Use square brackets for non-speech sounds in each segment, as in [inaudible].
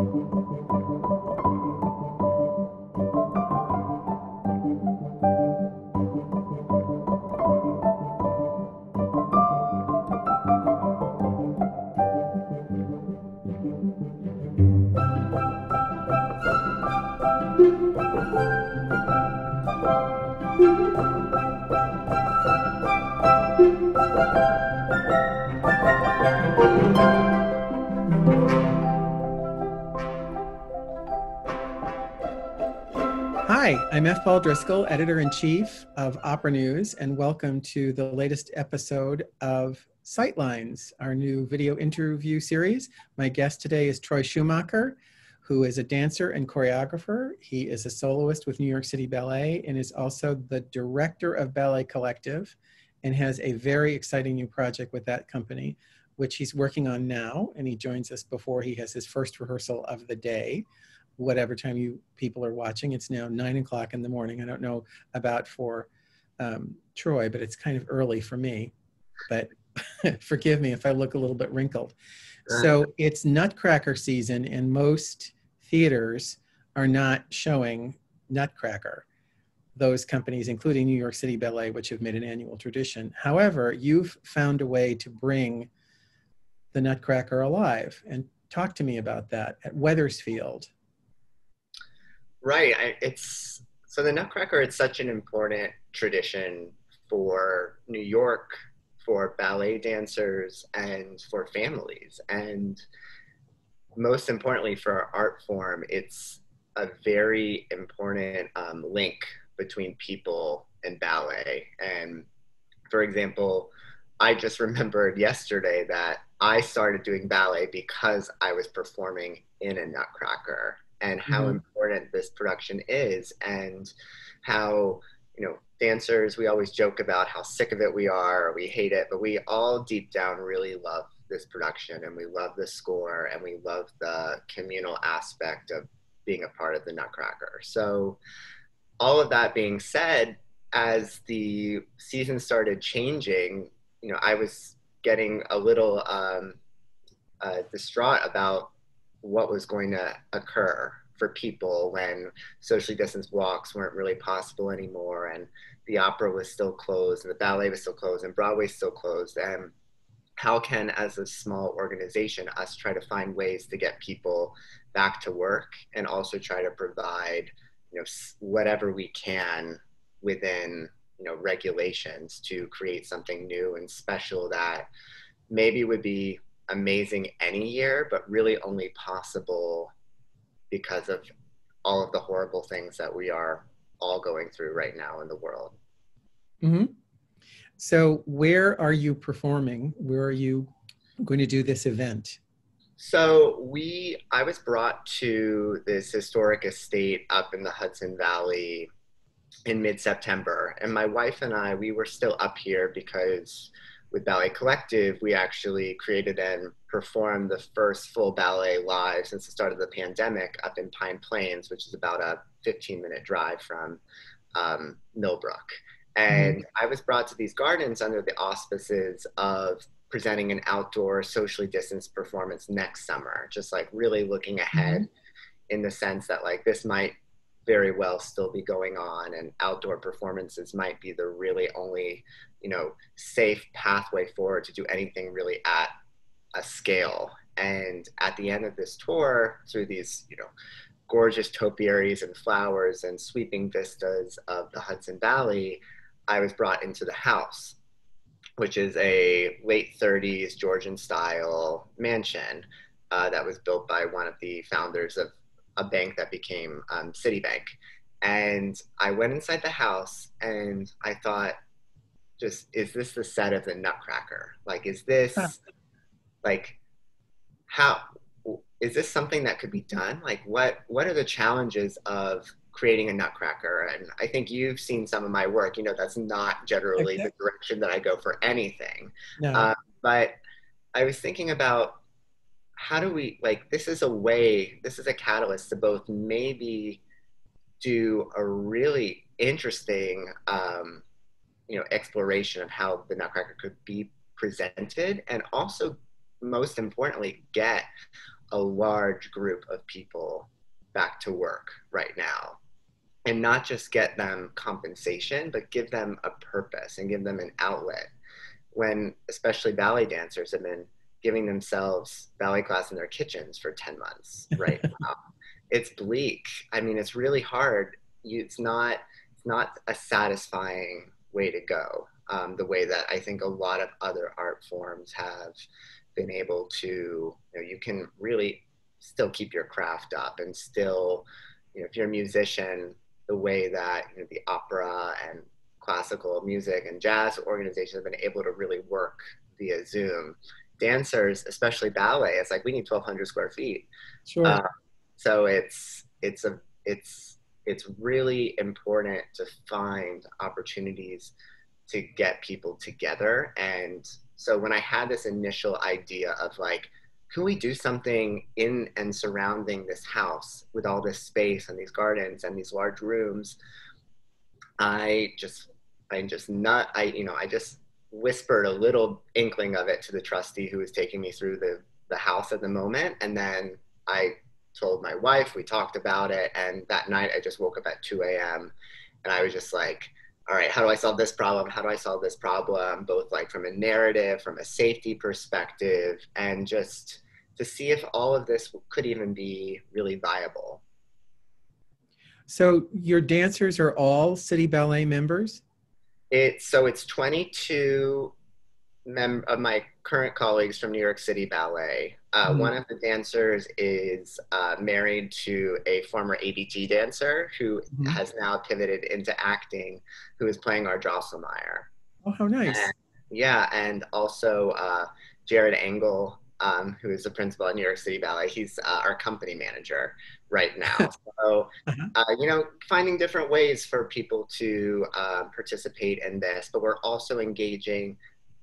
Hi, I'm F. Paul Driscoll, editor in chief of Opera News, and welcome to the latest episode of Sightlines, our new video interview series. My guest today is Troy Schumacher, who is a dancer and choreographer. He is a soloist with New York City Ballet and is also the director of Ballet Collective and has a very exciting new project with that company, which he's working on now. And he joins us before he has his first rehearsal of the day whatever time you people are watching. It's now nine o'clock in the morning. I don't know about for um, Troy, but it's kind of early for me. But [laughs] forgive me if I look a little bit wrinkled. So it's Nutcracker season, and most theaters are not showing Nutcracker. Those companies, including New York City Ballet, which have made an annual tradition. However, you've found a way to bring the Nutcracker alive. And talk to me about that at Wethersfield. Right. I, it's so the Nutcracker. It's such an important tradition for New York, for ballet dancers, and for families, and most importantly for our art form. It's a very important um, link between people and ballet. And for example, I just remembered yesterday that I started doing ballet because I was performing in a Nutcracker and how mm-hmm. important this production is and how you know dancers we always joke about how sick of it we are or we hate it but we all deep down really love this production and we love the score and we love the communal aspect of being a part of the nutcracker so all of that being said as the season started changing you know i was getting a little um, uh, distraught about what was going to occur for people when socially distanced walks weren't really possible anymore and the opera was still closed and the ballet was still closed and Broadway still closed. And how can as a small organization us try to find ways to get people back to work and also try to provide you know whatever we can within you know regulations to create something new and special that maybe would be amazing any year, but really only possible because of all of the horrible things that we are all going through right now in the world. Mm-hmm. So, where are you performing? Where are you going to do this event? So we, I was brought to this historic estate up in the Hudson Valley in mid-September, and my wife and I, we were still up here because with Ballet Collective, we actually created and performed the first full ballet live since the start of the pandemic up in Pine Plains, which is about a 15 minute drive from um, Millbrook. And mm-hmm. I was brought to these gardens under the auspices of presenting an outdoor socially distanced performance next summer, just like really looking ahead mm-hmm. in the sense that like this might very well still be going on and outdoor performances might be the really only you know safe pathway forward to do anything really at a scale. And at the end of this tour through these you know gorgeous topiaries and flowers and sweeping vistas of the hudson valley i was brought into the house which is a late 30s georgian style mansion uh, that was built by one of the founders of a bank that became um, citibank and i went inside the house and i thought just is this the set of the Nutcracker? Like, is this huh. like how is this something that could be done? Like, what what are the challenges of creating a Nutcracker? And I think you've seen some of my work. You know, that's not generally okay. the direction that I go for anything. No. Uh, but I was thinking about how do we like this is a way this is a catalyst to both maybe do a really interesting um, you know exploration of how the Nutcracker could be presented, and also most importantly, get a large group of people back to work right now and not just get them compensation, but give them a purpose and give them an outlet. When especially ballet dancers have been giving themselves ballet class in their kitchens for 10 months right [laughs] now. It's bleak. I mean, it's really hard. It's not, it's not a satisfying way to go. Um, the way that I think a lot of other art forms have been able to, you know, you can really still keep your craft up and still, you know, if you're a musician, the way that you know, the opera and classical music and jazz organizations have been able to really work via Zoom. Dancers, especially ballet, it's like we need 1,200 square feet. Sure. Uh, so it's it's a it's it's really important to find opportunities to get people together. And so when I had this initial idea of like, can we do something in and surrounding this house with all this space and these gardens and these large rooms? I just, I just not, I, you know, I just whispered a little inkling of it to the trustee who was taking me through the, the house at the moment. And then I told my wife, we talked about it. And that night I just woke up at 2 a.m. and I was just like, all right, how do I solve this problem? How do I solve this problem? Both like from a narrative, from a safety perspective, and just to see if all of this could even be really viable. So your dancers are all City Ballet members? It's so it's 22 mem- of my current colleagues from New York City Ballet. Uh, mm One of the dancers is uh, married to a former ABT dancer who mm has now pivoted into acting, who is playing our Drosselmeyer. Oh, how nice! And, yeah, and also uh, Jared Angle, um, who is the principal at New York City Ballet. He's uh, our company manager right now. [laughs] so, uh, you know, finding different ways for people to uh, participate in this, but we're also engaging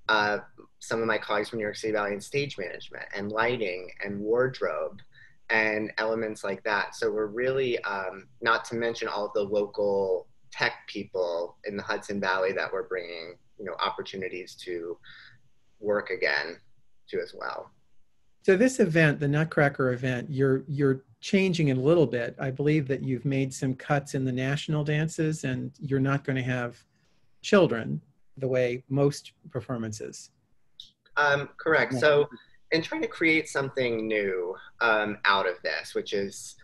uh, some of my colleagues from New York City Ballet in stage management and lighting and wardrobe and elements like that. So we're really, um, not to mention all of the local tech people in the Hudson Valley that we're bringing, you know, opportunities to work again to as well. So this event, the Nutcracker event, you're you're changing it a little bit. I believe that you've made some cuts in the national dances, and you're not going to have children the way most performances. Um, correct. Yeah. So, in trying to create something new um, out of this, which is,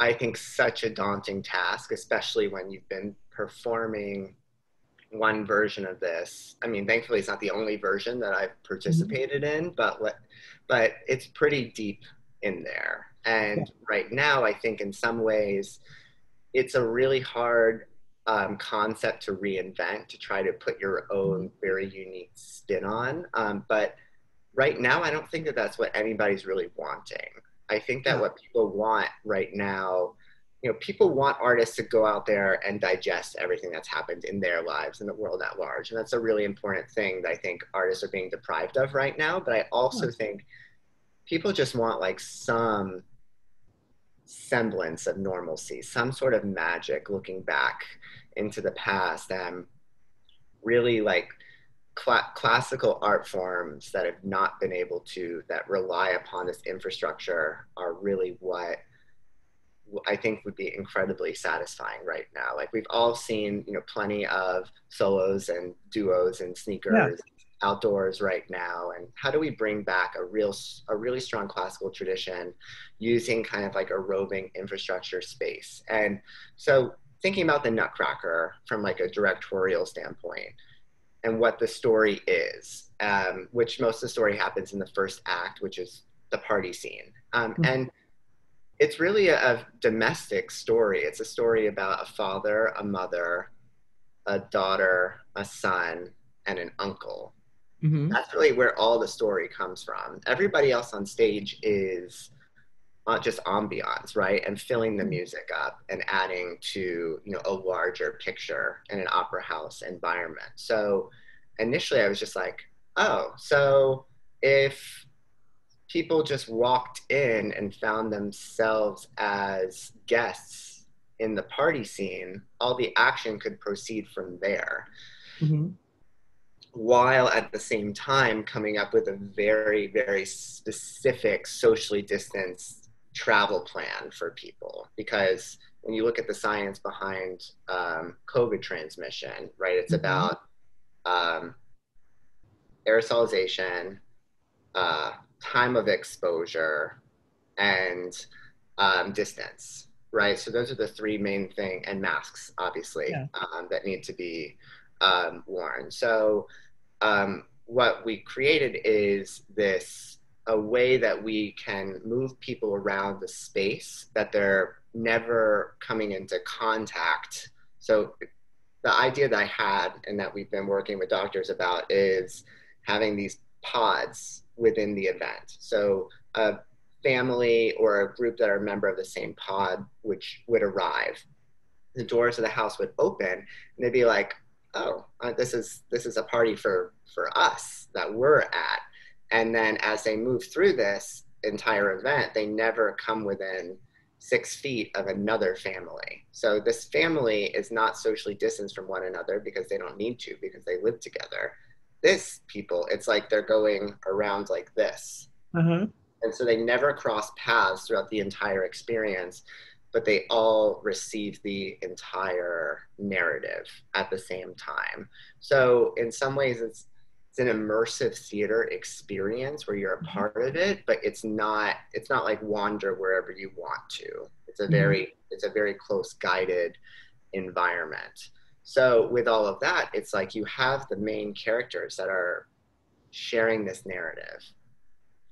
I think, such a daunting task, especially when you've been performing one version of this. I mean, thankfully, it's not the only version that I've participated mm-hmm. in, but but it's pretty deep in there. And yeah. right now, I think in some ways, it's a really hard um, concept to reinvent to try to put your own very unique spin on. Um, but right now, I don't think that that's what anybody's really wanting. I think that what people want right now, you know, people want artists to go out there and digest everything that's happened in their lives and the world at large. And that's a really important thing that I think artists are being deprived of right now. But I also hmm. think people just want like some semblance of normalcy, some sort of magic looking back into the past and really like cl- classical art forms that have not been able to that rely upon this infrastructure are really what I think would be incredibly satisfying right now. Like we've all seen, you know, plenty of solos and duos and sneakers yeah. outdoors right now. And how do we bring back a real, a really strong classical tradition using kind of like a roving infrastructure space? And so thinking about the Nutcracker from like a directorial standpoint and what the story is, um, which most of the story happens in the first act, which is the party scene. Um, mm-hmm. And it's really a, a, domestic story. It's a story about a father, a mother, a daughter, a son, and an uncle. Mm-hmm. That's really where all the story comes from. Everybody else on stage is uh, just ambiance, right? And filling the music up and adding to, you know, a larger picture in an opera house environment. So initially I was just like, oh, so if people just walked in and found themselves as guests in the party scene, all the action could proceed from there. Mm-hmm. while at the same time coming up with a very, very specific socially distanced travel plan for people. Because when you look at the science behind um, COVID transmission, right, it's mm-hmm. about um, aerosolization, uh, time of exposure, and um, distance, right? So those are the three main thing, and masks, obviously, yeah. um, that need to be um, worn. So um, what we created is this a way that we can move people around the space that they're never coming into contact. So the idea that I had and that we've been working with doctors about is having these pods within the event. So a family or a group that are a member of the same pod, which would arrive, the doors of the house would open, and they'd be like, "Oh, uh, this is this is a party for for us that we're at." And then as they move through this entire event, they never come within six feet of another family. So this family is not socially distanced from one another because they don't need to because they live together this people, it's like they're going around like this. Mm-hmm. And so they never cross paths throughout the entire experience, but they all receive the entire narrative at the same time. So in some ways, it's it's an immersive theater experience where you're a mm-hmm. part of it, but it's not it's not like wander wherever you want to. It's a mm-hmm. very it's a very close guided environment. So with all of that, it's like you have the main characters that are sharing this narrative.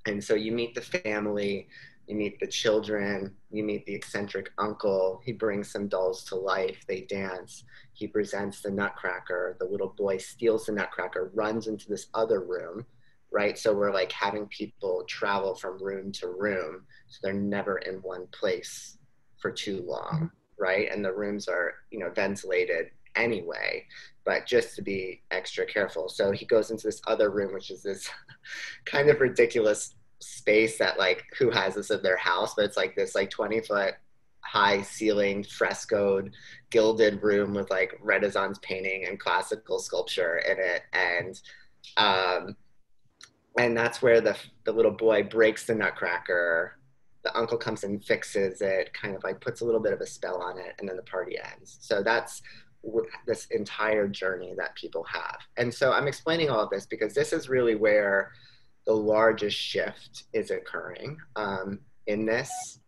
And so you meet the family, you meet the children, you meet the eccentric uncle. He brings some dolls to life, they dance. He presents the nutcracker. The little boy steals the nutcracker, runs into this other room, right? So we're like having people travel from room to room. So they're never in one place for too long, right? And the rooms are, you know, ventilated anyway, but just to be extra careful. So he goes into this other room, which is this [laughs] kind of ridiculous space that like who has this in their house, but it's like this like 20 foot high ceiling frescoed gilded room with like renaissance painting and classical sculpture in it. And um and that's where the the little boy breaks the nutcracker. The uncle comes and fixes it kind of like puts a little bit of a spell on it and then the party ends. So that's this entire journey that people have. And so I'm explaining all of this because this is really where the largest shift is occurring um, in this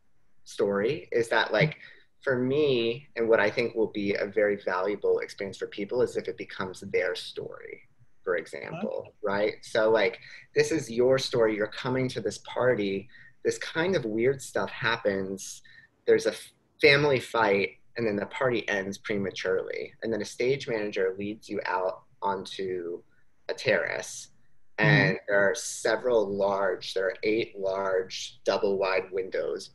story is that like for me and what i think will be a very valuable experience for people is if it becomes their story for example okay. right? So like this is your story. You're coming to this party. This kind of weird stuff happens. There's a family fight and then the party ends prematurely. And then a stage manager leads you out onto a terrace. Mm-hmm. and there are several large there are eight large double wide windows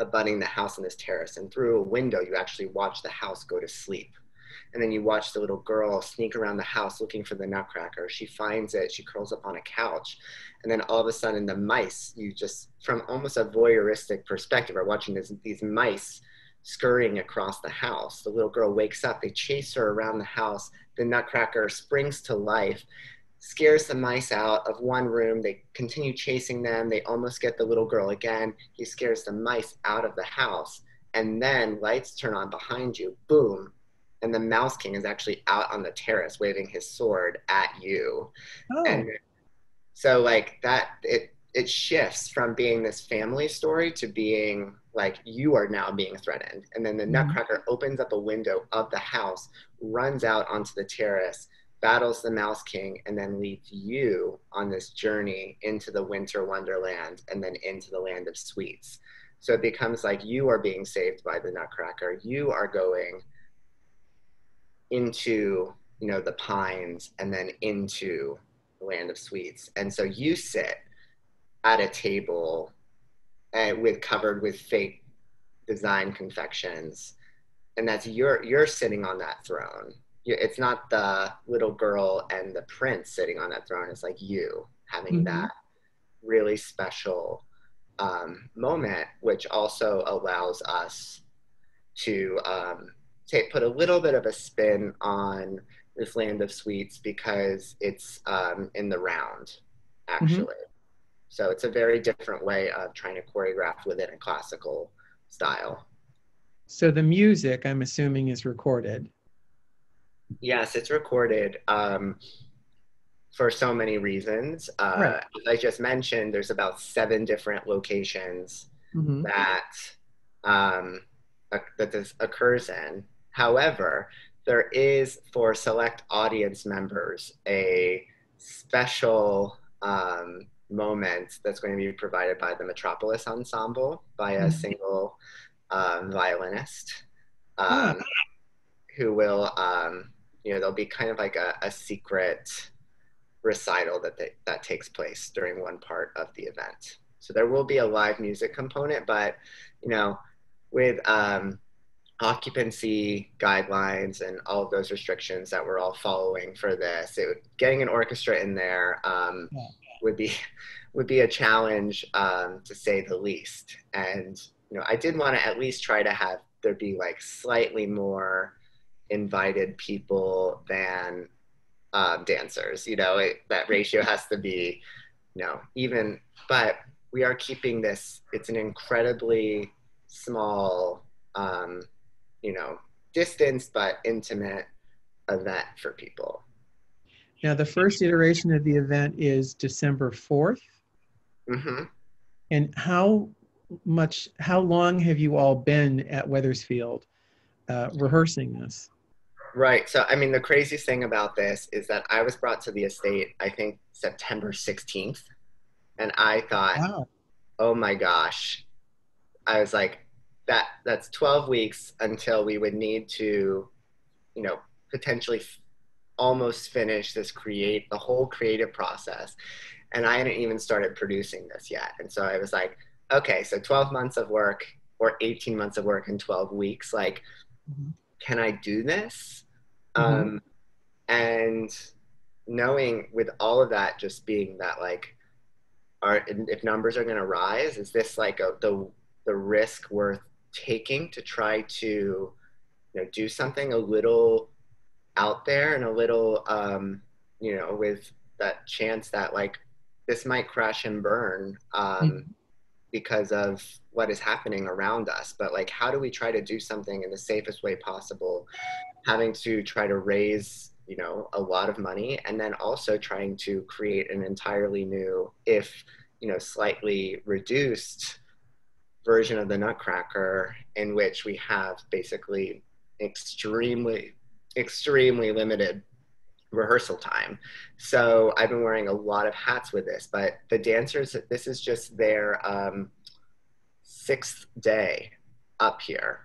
abutting the house on this terrace. And through a window you actually watch the house go to sleep. And then you watch the little girl sneak around the house looking for the nutcracker. She finds it. She curls up on a couch. And then all of a sudden the mice you just from almost a voyeuristic perspective are watching this, these mice scurrying across the house. The little girl wakes up, they chase her around the house. The nutcracker springs to life, scares the mice out of one room. They continue chasing them. They almost get the little girl again. He scares the mice out of the house. And then lights turn on behind you, boom. And the Mouse King is actually out on the terrace waving his sword at you. Oh. And so, like, that, it, it shifts from being this family story to being like you are now being threatened. And then the mm-hmm. Nutcracker opens up a window of the house, runs out onto the terrace, battles the Mouse King, and then leads you on this journey into the Winter Wonderland and then into the Land of Sweets. So it becomes like you are being saved by the Nutcracker. You are going into, you know, the pines and then into the Land of Sweets. And so you sit at a table and with covered with fake design confections and that's you're you're sitting on that throne it's not the little girl and the prince sitting on that throne it's like you having mm-hmm. that really special um, moment which also allows us to um, take, put a little bit of a spin on this land of sweets because it's um, in the round, actually. Mm-hmm. So it's a very different way of trying to choreograph within a classical style. So the music, I'm assuming, is recorded. Yes, it's recorded um, for so many reasons. Uh, right. As I just mentioned, there's about seven different locations mm-hmm. that um, that this occurs in. However, there is for select audience members a special um, moment that's going to be provided by the Metropolis Ensemble by a mm-hmm. single um, violinist um, who will, um, you know, there'll be kind of like a, a secret recital that they, that takes place during one part of the event. So there will be a live music component, but you know, with um, occupancy guidelines and all of those restrictions that we're all following for this, it, getting an orchestra in there um, yeah. Would be [laughs] would be a challenge um, to say the least. And you know, I did want to at least try to have there be like slightly more invited people than um, dancers. You know, it, that ratio has to be, you know, even. But we are keeping this. It's an incredibly small, um, you know, distance but intimate event for people. Now, the first iteration of the event is December 4th. Mm-hmm. And how much, how long have you all been at Wethersfield uh, rehearsing this? Right. So, I mean, the craziest thing about this is that I was brought to the estate, I think, September 16th. And I thought, wow. oh my gosh. I was like, that that's 12 weeks until we would need to, you know, potentially almost finished this create the whole creative process. And I hadn't even started producing this yet. And so I was like, okay, so 12 months of work or 18 months of work in 12 weeks. Like, mm-hmm. can I do this? Mm-hmm. Um, and knowing with all of that just being that like, are if numbers are going to rise, is this like a, the the risk worth taking to try to you know do something a little out there and a little um, you know with that chance that like this might crash and burn um, mm-hmm. because of what is happening around us but like how do we try to do something in the safest way possible having to try to raise you know a lot of money and then also trying to create an entirely new if you know slightly reduced version of the Nutcracker in which we have basically extremely, extremely limited rehearsal time. So I've been wearing a lot of hats with this, but the dancers, this is just their um, sixth day up here.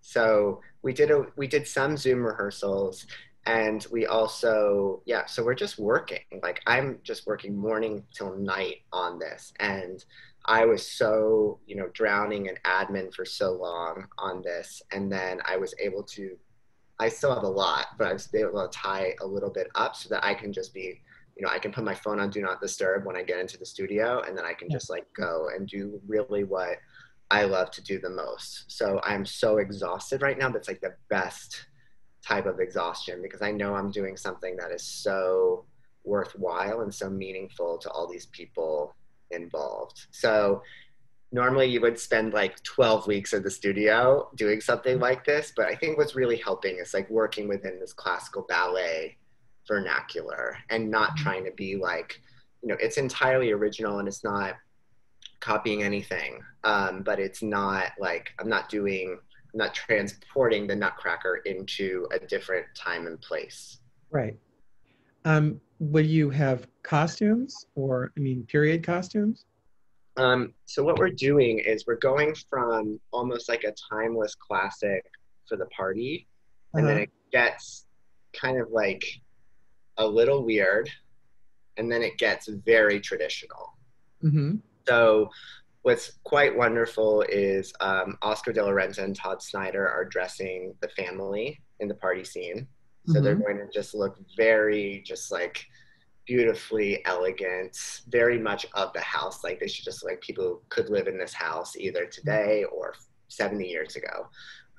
So we did a, we did some Zoom rehearsals and we also yeah so we're just working like i'm just working morning till night on this and I was so, you know, drowning in admin for so long on this. And then I was able to, I still have a lot, but I've been able to tie a little bit up so that I can just be, you know, I can put my phone on do not disturb when I get into the studio and then I can just like go and do really what I love to do the most. So I'm so exhausted right now. That's like the best type of exhaustion because I know I'm doing something that is so worthwhile and so meaningful to all these people involved. So normally you would spend like 12 weeks in the studio doing something like this, but I think what's really helping is like working within this classical ballet vernacular and not mm-hmm. trying to be like, you know, it's entirely original and it's not copying anything. Um, but it's not like I'm not doing I'm not transporting the Nutcracker into a different time and place. Right. Um, will you have costumes or, I mean, period costumes? Um, so what we're doing is we're going from almost like a timeless classic for the party, and uh-huh. then it gets kind of like a little weird, and then it gets very traditional. Mm-hmm. So what's quite wonderful is um, Oscar de la Renta and Todd Snyder are dressing the family in the party scene. So mm-hmm. they're going to just look very, just like beautifully elegant, very much of the house. Like they should just like people could live in this house either today or 70 years ago.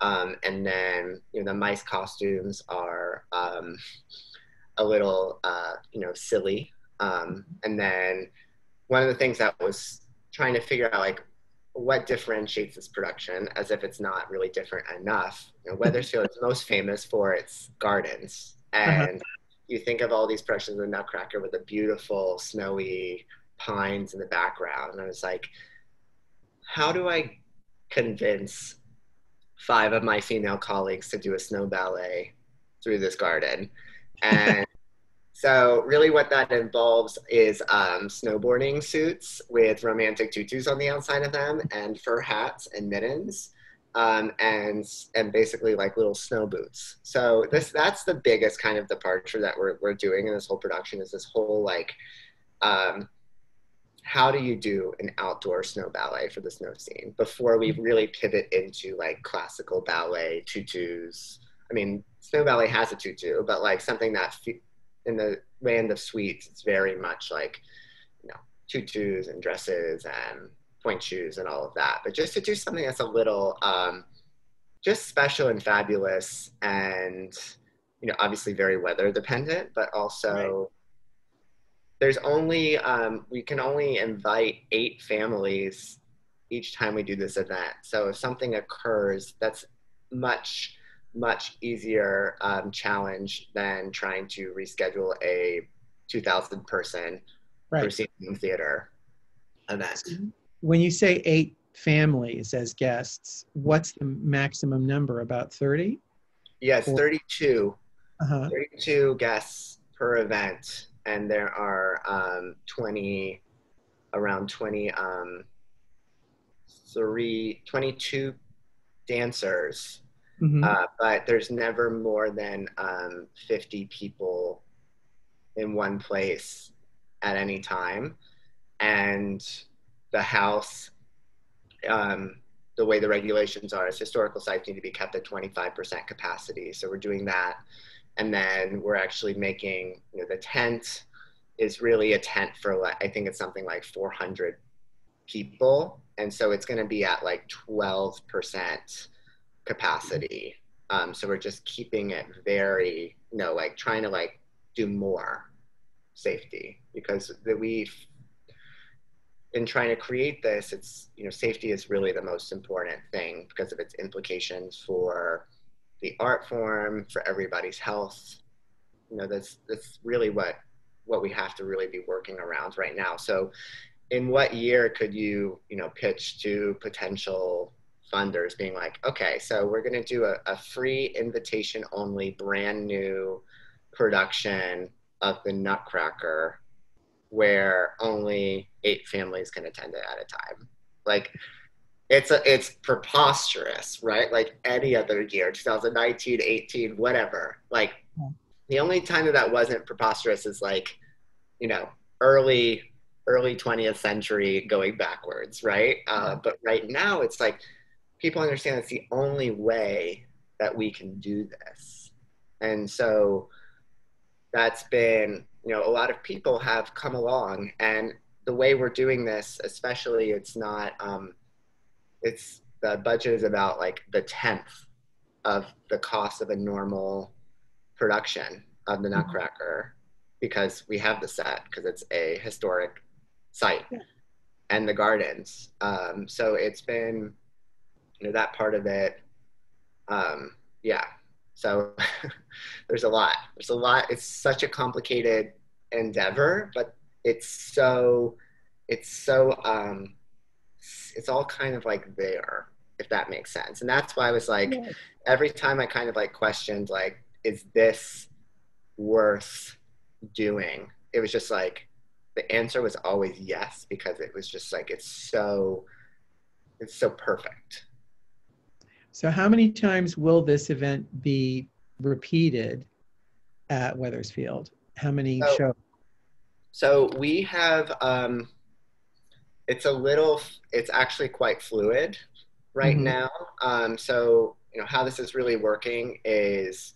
Um, and then you know the mice costumes are um, a little uh, you know silly. Um, and then one of the things that was trying to figure out like what differentiates this production as if it's not really different enough. You know, Wethersfield is most famous for its gardens. Uh-huh. And. You think of all these productions of the Nutcracker with the beautiful snowy pines in the background. And I was like, how do I convince five of my female colleagues to do a snow ballet through this garden? And [laughs] so really what that involves is um, snowboarding suits with romantic tutus on the outside of them and fur hats and mittens. Um, and and basically like little snow boots. So this that's the biggest kind of departure that we're we're doing in this whole production is this whole like um, how do you do an outdoor snow ballet for the snow scene before we really pivot into like classical ballet tutus i mean snow ballet has a tutu but like something that in the land of sweets it's very much like you know tutus and dresses and point shoes and all of that but just to do something that's a little um, just special and fabulous and you know obviously very weather dependent but also there's only um, we can only invite eight families each time we do this event. So if something occurs, that's much much easier um, challenge than trying to reschedule a 2,000 person right. proscenium theater event. When you say eight families as guests, what's the maximum number? About 30? Yes, or? 32. Uh-huh. 32 guests per event and there are um, 20, around 20, um, three, 22 dancers, mm-hmm. uh, but there's never more than um, 50 people in one place at any time. And the house, um, the way the regulations are, is historical sites need to be kept at 25% capacity. So we're doing that and then we're actually making you know the tent is really a tent for like I think it's something like 400 people, and so it's going to be at like 12 percent capacity. Um, so we're just keeping it very you know like trying to like do more safety because that we in trying to create this it's you know safety is really the most important thing because of its implications for the art form, for everybody's health. You know, that's that's really what what we have to really be working around right now. So, in what year could you you know pitch to potential funders, being like, okay, so we're going to do a, a free invitation only, brand new production of the Nutcracker, where only eight families can attend it at a time. Like it's a, it's preposterous, right? Like any other year, 2019, 18, whatever. Like yeah. the only time that that wasn't preposterous is like, you know, early early 20th century going backwards, right? Uh, but right now, it's like people understand it's the only way that we can do this, and so that's been you know a lot of people have come along and the way we're doing this especially it's not um, it's the budget is about like the tenth of the cost of a normal production of the mm-hmm. Nutcracker because we have the set because it's a historic site yeah. and the gardens. Um, so it's been you know that part of it. Um, yeah. So [laughs] there's a lot. There's a lot. It's such a complicated endeavor, but it's so it's so um, it's all kind of like there if that makes sense and that's why i was like yeah. every time i kind of like questioned like is this worth doing it was just like the answer was always yes because it was just like it's so it's so perfect so how many times will this event be repeated at Wethersfield? how many so, shows so we have um it's a little it's actually quite fluid right mm-hmm. now um, so you know how this is really working is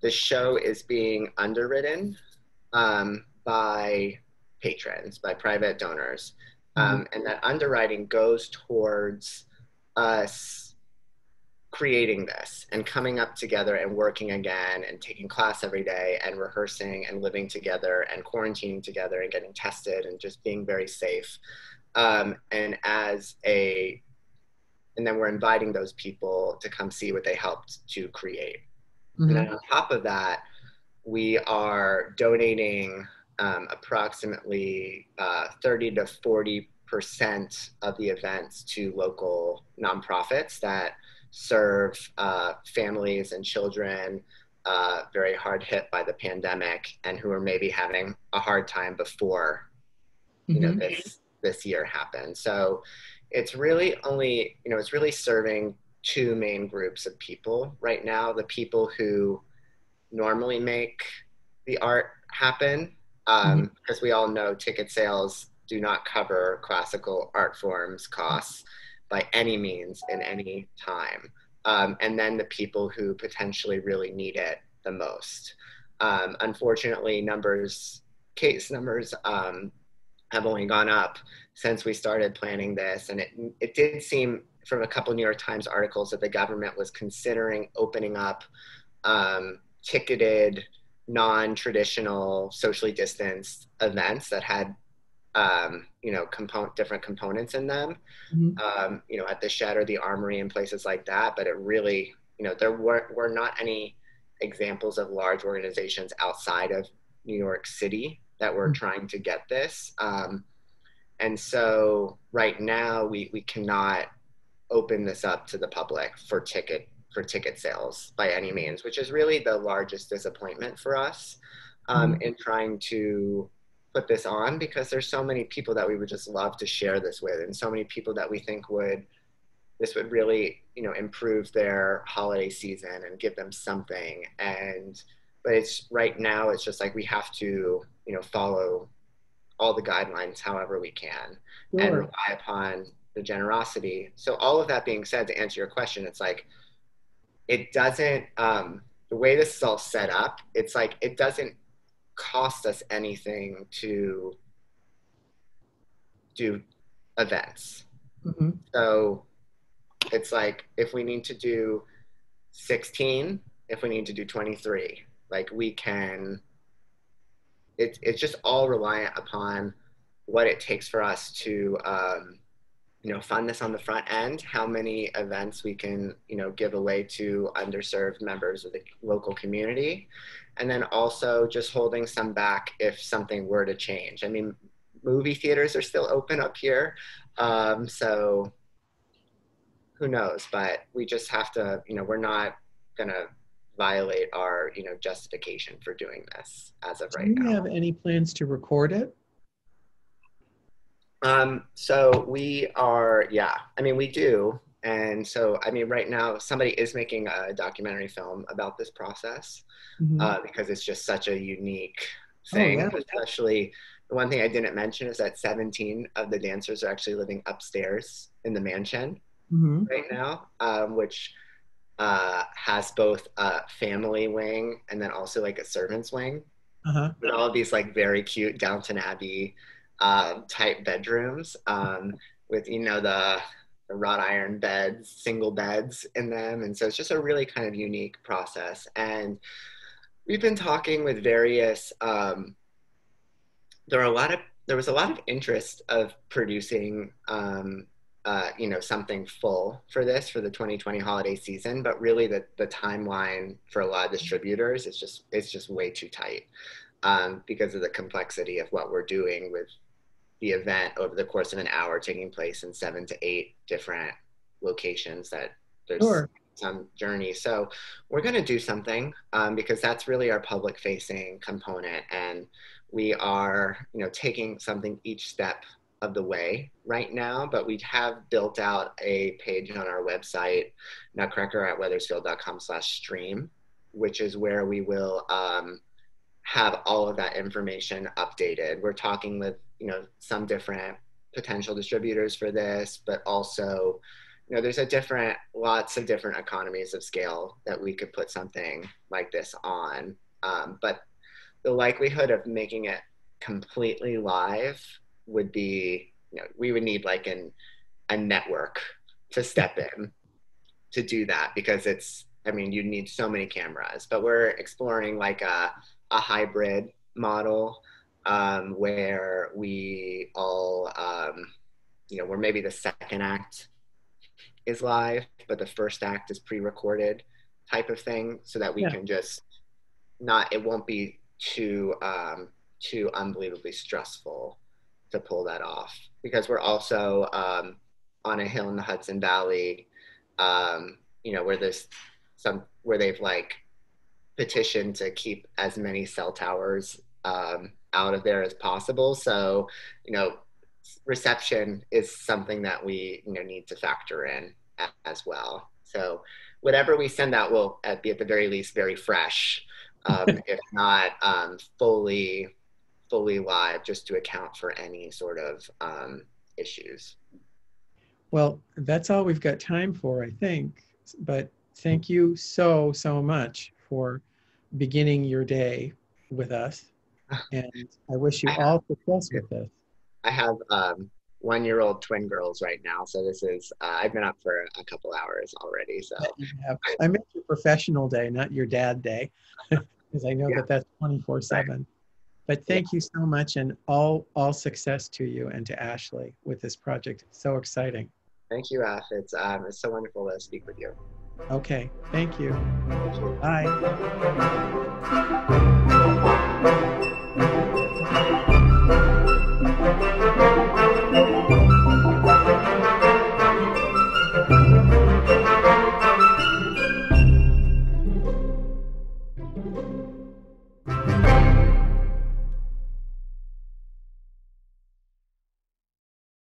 the show is being underwritten um, by patrons by private donors mm-hmm. um, and that underwriting goes towards us creating this and coming up together and working again and taking class every day and rehearsing and living together and quarantining together and getting tested and just being very safe. Um, and as a, and then we're inviting those people to come see what they helped to create. Mm-hmm. And then on top of that, we are donating um, approximately uh, 30 to 40 percent of the events to local nonprofits that serve uh, families and children uh, very hard hit by the pandemic and who are maybe having a hard time before you know mm-hmm. this this year happened so it's really only you know it's really serving two main groups of people right now the people who normally make the art happen because um, mm-hmm. we all know ticket sales do not cover classical art forms costs by any means in any time. Um, and then the people who potentially really need it the most. Um, unfortunately, numbers, case numbers, um, have only gone up since we started planning this. And it, it did seem from a couple New York Times articles that the government was considering opening up um, ticketed, non traditional, socially distanced events that had um, you know, component different components in them, mm-hmm. um, you know, at the shed or the armory and places like that. But it really, you know, there were, were not any examples of large organizations outside of New York City that were mm-hmm. trying to get this. Um, and so right now we, we cannot open this up to the public for ticket for ticket sales by any means, which is really the largest disappointment for us um, mm-hmm. in trying to put this on because there's so many people that we would just love to share this with and so many people that we think would this would really you know improve their holiday season and give them something and but it's right now it's just like we have to you know follow all the guidelines however we can sure. and rely upon the generosity so all of that being said to answer your question it's like it doesn't um the way this is all set up it's like it doesn't cost us anything to do events. Mm-hmm. So it's like if we need to do 16, if we need to do 23, like we can, it, it's just all reliant upon what it takes for us to um, you know fund this on the front end how many events we can you know give away to underserved members of the local community and then also just holding some back if something were to change i mean movie theaters are still open up here um, so who knows but we just have to you know we're not gonna violate our you know justification for doing this as of right now. Do you have any plans to record it? Um, so we are, yeah, I mean, we do. And so, I mean, right now, somebody is making a documentary film about this process mm-hmm. uh, because it's just such a unique oh, thing. Oh, yeah. Especially, the one thing I didn't mention is that 17 of the dancers are actually living upstairs in the mansion mm-hmm. right now, um, which uh, has both a family wing and then also like a servants wing. Uh-huh. With all of these like very cute Downton Abbey uh, type bedrooms um, with you know the, the wrought iron beds, single beds in them, and so it's just a really kind of unique process. And we've been talking with various. Um, there are a lot of there was a lot of interest of producing um, uh, you know something full for this for the 2020 holiday season but really the, the timeline for a lot of distributors is just it's just way too tight um, because of the complexity of what we're doing with the event over the course of an hour taking place in seven to eight different locations that there's sure. some journey so we're going to do something um, because that's really our public facing component and we are you know taking something each step of the way right now but we have built out a page on our website nutcracker at wethersfield.com slash stream which is where we will um, have all of that information updated we're talking with you know some different potential distributors for this, but also you know there's a different lots of different economies of scale that we could put something like this on. Um, but the likelihood of making it completely live would be you know we would need like an a network to step in to do that because it's I mean you need so many cameras, but we're exploring like a a hybrid model um, where we all um, you know where maybe the second act is live, but the first act is pre-recorded type of thing, so that we yeah. can just not it won't be too um, too unbelievably stressful to pull that off because we're also um, on a hill in the Hudson Valley, um, you know, where there's some where they've like petitioned to keep as many cell towers um, out of there as possible. So, you know, reception is something that we you know need to factor in as well. So, whatever we send out will be at the very least very fresh, um, [laughs] if not um, fully fully live, just to account for any sort of um, issues. Well, that's all we've got time for, I think. But thank you so, so much for beginning your day with us. And I wish you I all success with this. I have um, one year old twin girls right now. So this is, uh, I've been up for a couple hours already. So I meant your professional day, not your dad day, [laughs] because I know yeah. that that's 24 7. But thank you so much and all, all success to you and to Ashley with this project. It's so exciting. Thank you, Af. It's, um, it's so wonderful to speak with you. Okay. Thank you. Thank you. Bye. thank you